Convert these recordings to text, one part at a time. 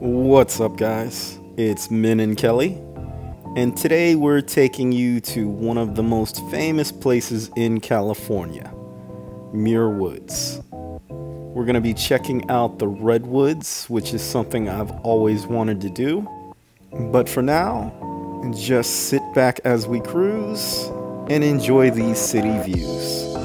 What's up, guys? It's Minh and Kelli, and today we're taking you to one of the most famous places in California, Muir Woods. We're going to be checking out the redwoods, which is something I've always wanted to do. But for now, just sit back as we cruise and enjoy these city views.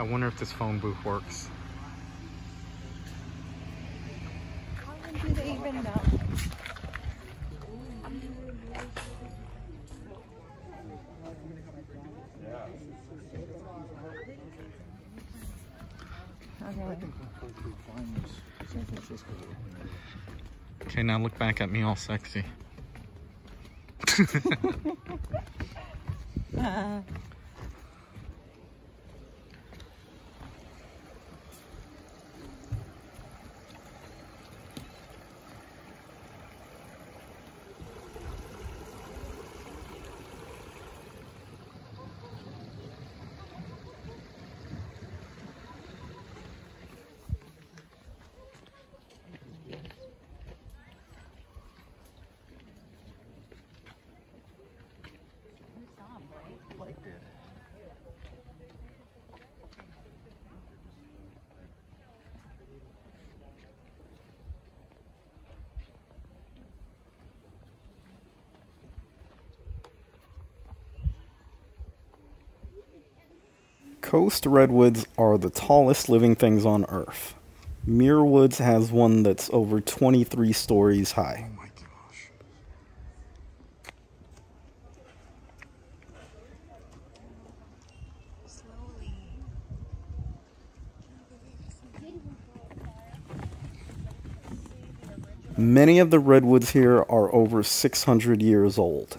I wonder if this phone booth works. Okay, now look back at me all sexy. Uh, Coast redwoods are the tallest living things on Earth. Muir Woods has one that's over 23 stories high. Oh my gosh. Many of the redwoods here are over 600 years old.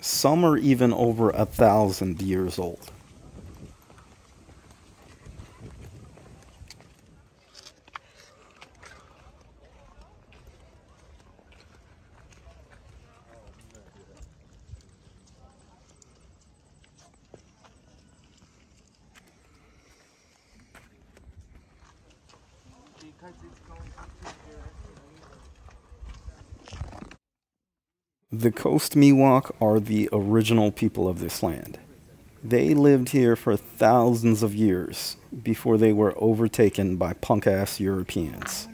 Some are even over a thousand years old. The Coast Miwok are the original people of this land. They lived here for thousands of years before they were overtaken by punk ass Europeans.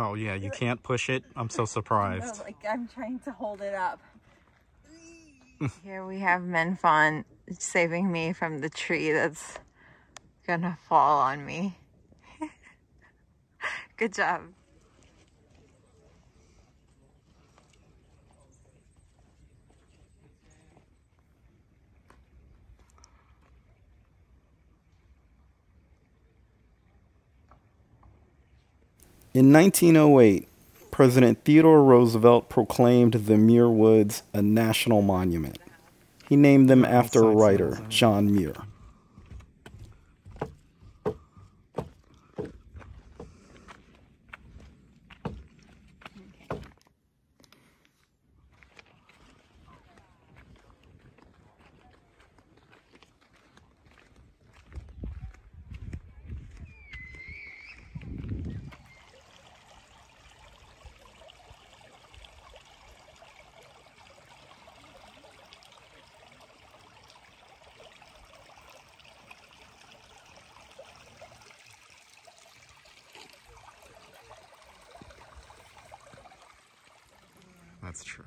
Oh, yeah, you can't push it? I'm so surprised. No, surprised. like I'm trying to hold it up. Here we have Menfon saving me from the tree that's gonna fall on me. Good job. In 1908, President Theodore Roosevelt proclaimed the Muir Woods a national monument. He named them after a writer John Muir. That's true.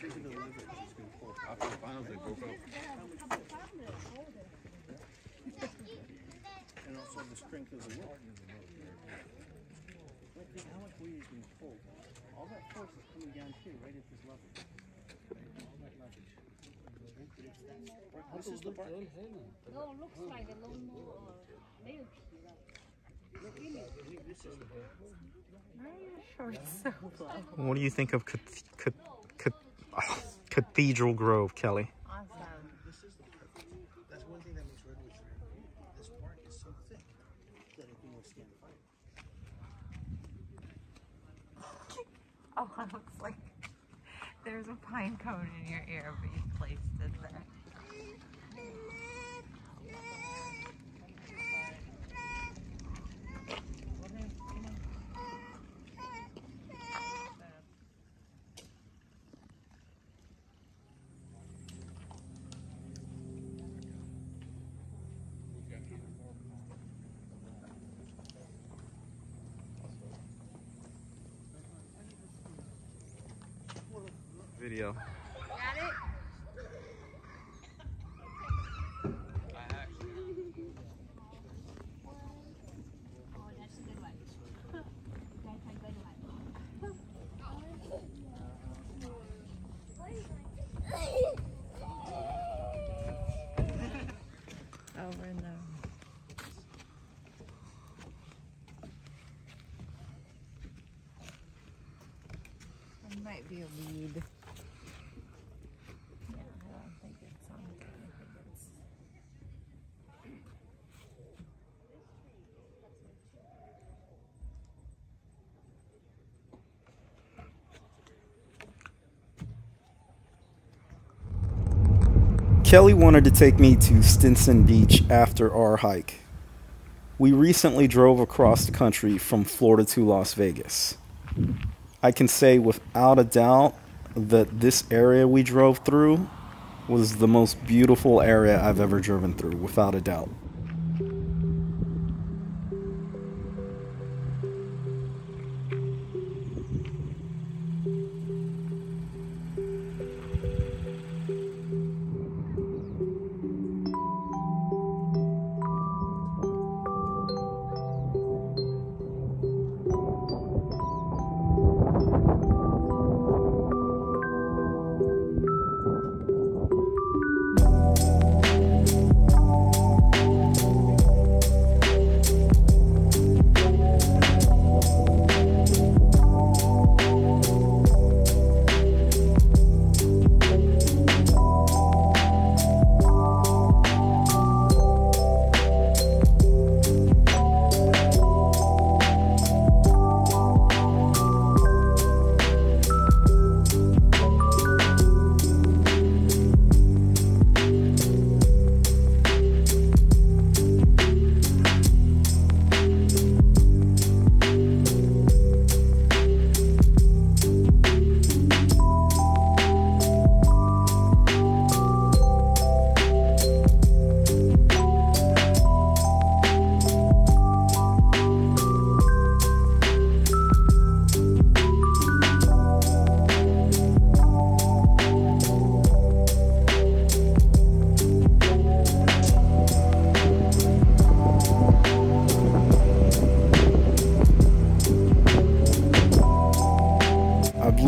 And also the strength of the think how much weight is being pulled. All that force is coming down here, right at this level. This is the. No, looks like a the. What do you think of cath- ah, Cathedral Grove, Kelli? Oh, it looks like there's a pine cone in your ear, but you placed it there. Video. Got it? Might be a weed. Yeah, I don't think it's on. I think it's. Kelli wanted to take me to Stinson Beach after our hike. We recently drove across the country from Florida to Las Vegas. I can say without a doubt that this area we drove through was the most beautiful area I've ever driven through, without a doubt.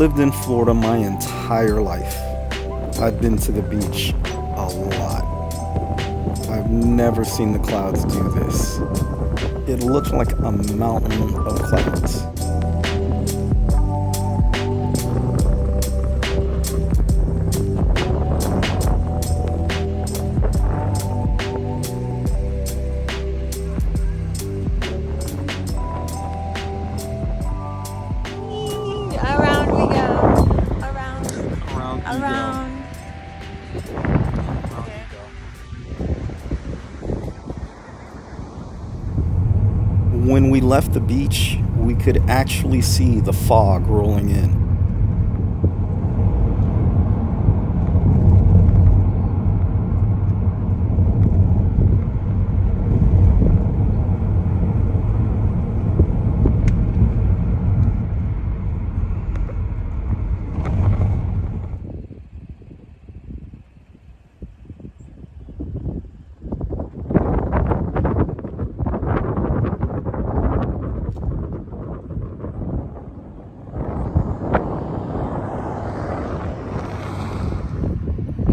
Lived in Florida my entire life. I've been to the beach a lot. I've never seen the clouds do this. It looked like a mountain of clouds. When we left the beach, we could actually see the fog rolling in.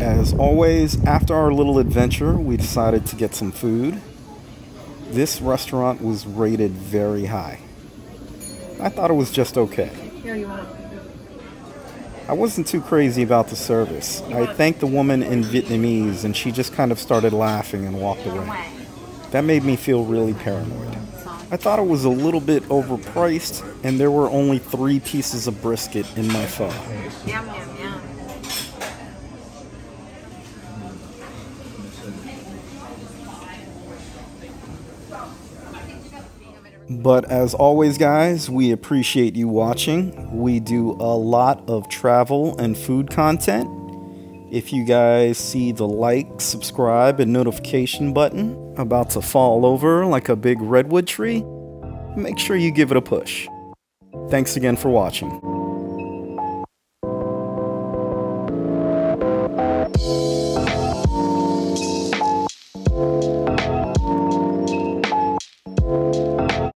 As always, after our little adventure, we decided to get some food. This restaurant was rated very high. I thought it was just okay. Here, you want? I wasn't too crazy about the service. I thanked the woman in Vietnamese and she just kind of started laughing and walked away. That made me feel really paranoid. I thought it was a little bit overpriced and there were only three pieces of brisket in my pho. But as always, guys, we appreciate you watching. We do a lot of travel and food content. If you guys see the like, subscribe, and notification button about to fall over like a big redwood tree, make sure you give it a push. Thanks again for watching.